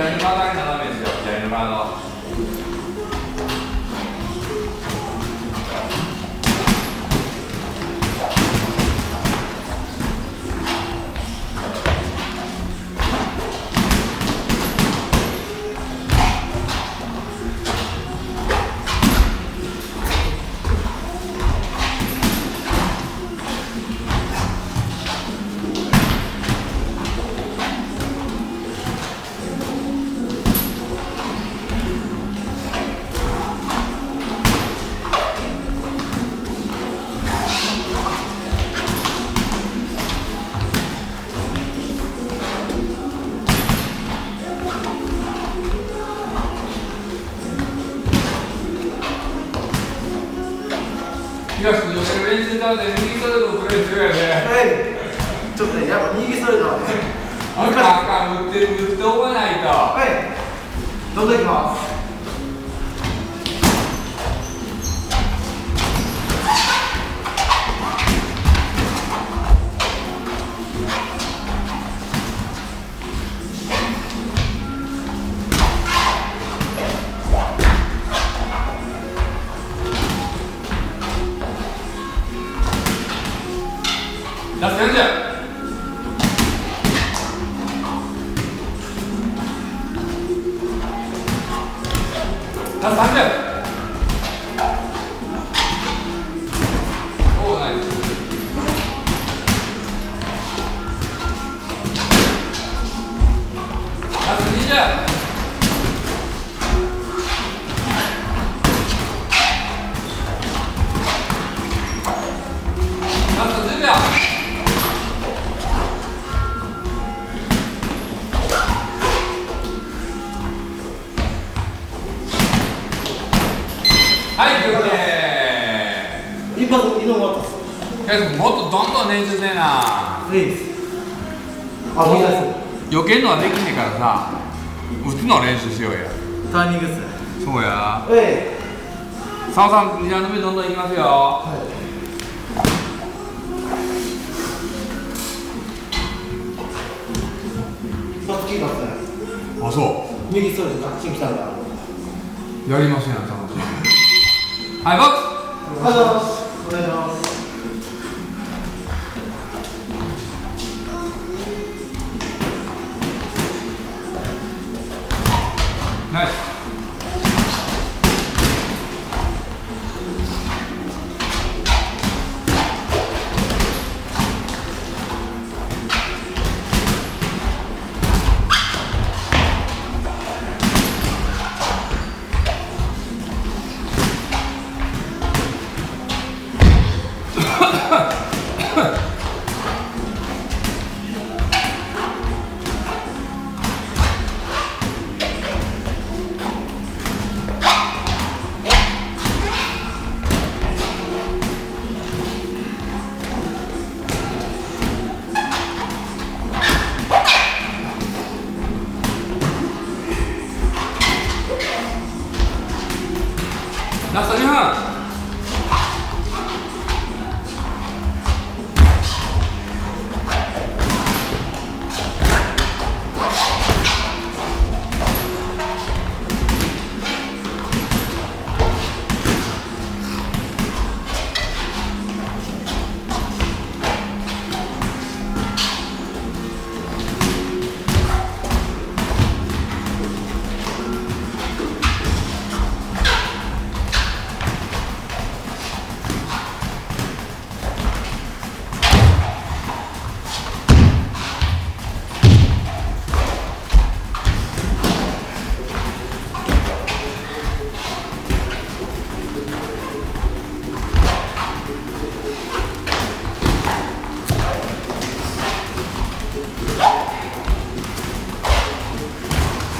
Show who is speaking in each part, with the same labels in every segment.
Speaker 1: 左の側が斜めですよ左の側の。練習だって右ストレートのプレーするやで
Speaker 2: はい。ちょっとねやっぱ右ストレートはね。
Speaker 1: あかんあかん打って打っておかないと。
Speaker 2: はい。どんどんいきます
Speaker 1: ラスト30もっとどんどん練習せな。
Speaker 2: いい
Speaker 1: けるのはできんねえからさ、打つの練習しようや。
Speaker 2: タイミングっすね
Speaker 1: そうや。
Speaker 2: はい
Speaker 1: 佐野さん、二段目どんどんいきますよ。
Speaker 2: バッチリますね
Speaker 1: あ、そ
Speaker 2: 右ストレートガッチンきたんだ。
Speaker 1: やりますやん、佐野さん。はい、ボック
Speaker 2: りがとうございますお願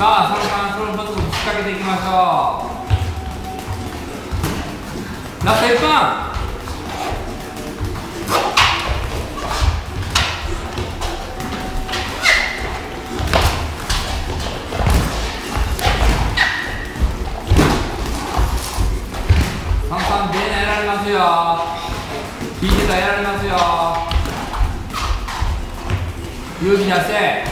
Speaker 1: さあ、佐野さん、そのブツブツ仕掛けていきましょう。ラスト1分。サンさん、デーナやられますよ。引いてたらやられますよ。勇気出して。